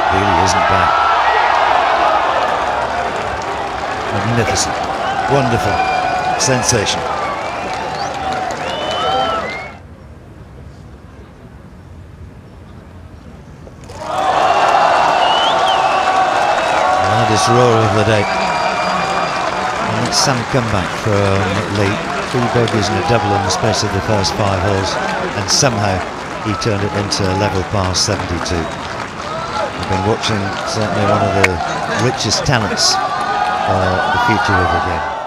isn't bad. Magnificent, wonderful, sensational. Hardest roar of the day. And it's some comeback from Li. Three bogeys and a double in the space of the first five holes, and somehow he turned it into a level par 72. I've been watching certainly one of the richest talents uh, the future of the game.